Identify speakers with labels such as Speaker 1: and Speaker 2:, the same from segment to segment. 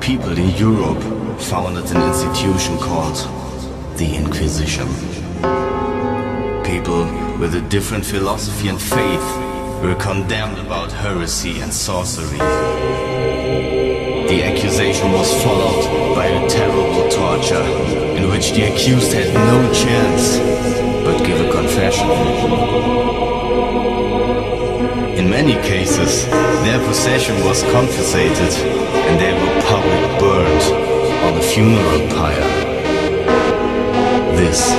Speaker 1: people in Europe founded an institution called the Inquisition. People with a different philosophy and faith were condemned about heresy and sorcery. The accusation was followed by a terrible torture in which the accused had no chance but give a confession. In many cases, their possession was confiscated and they were public burned on the funeral pyre. This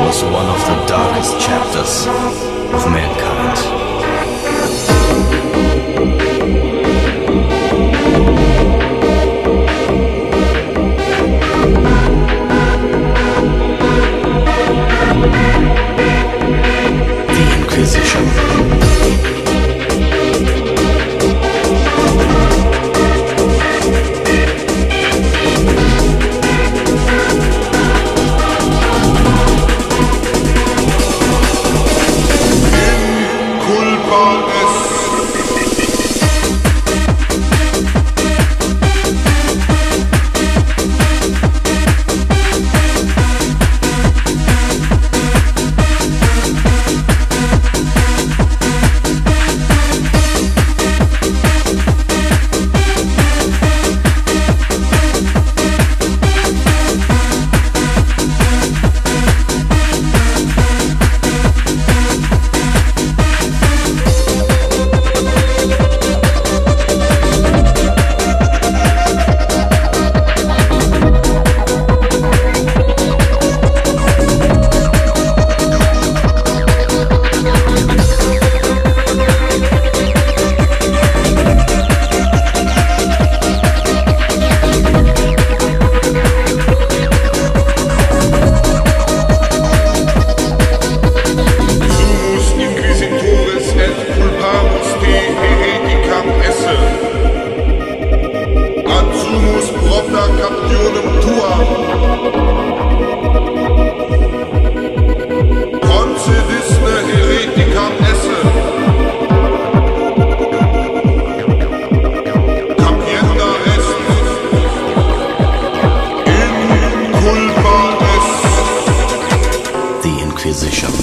Speaker 1: was one of the darkest chapters of mankind. Position.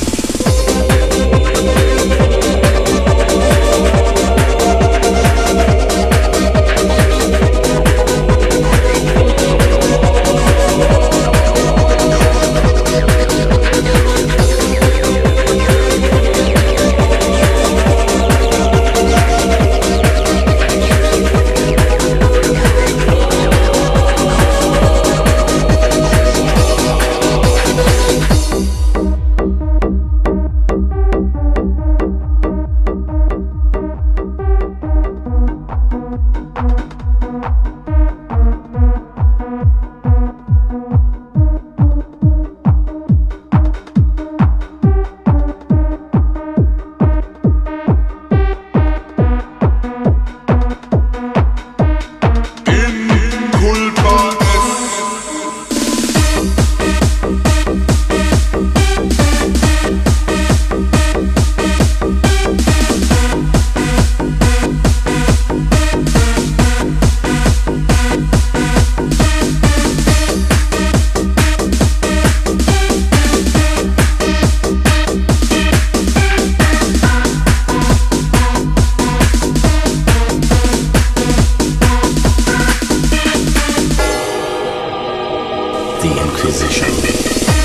Speaker 1: Inquisition.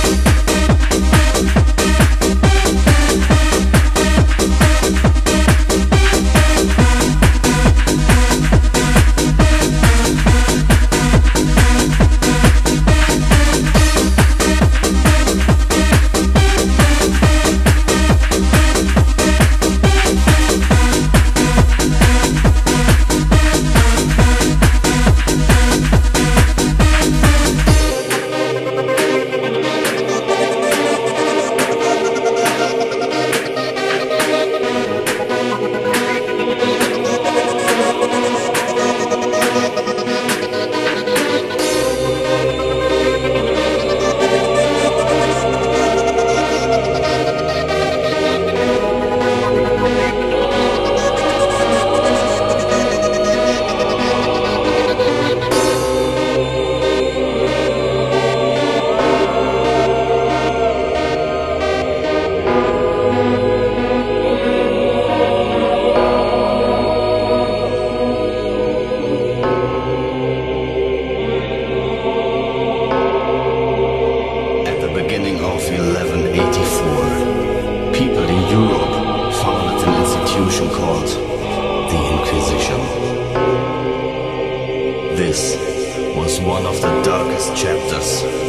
Speaker 1: Chapters.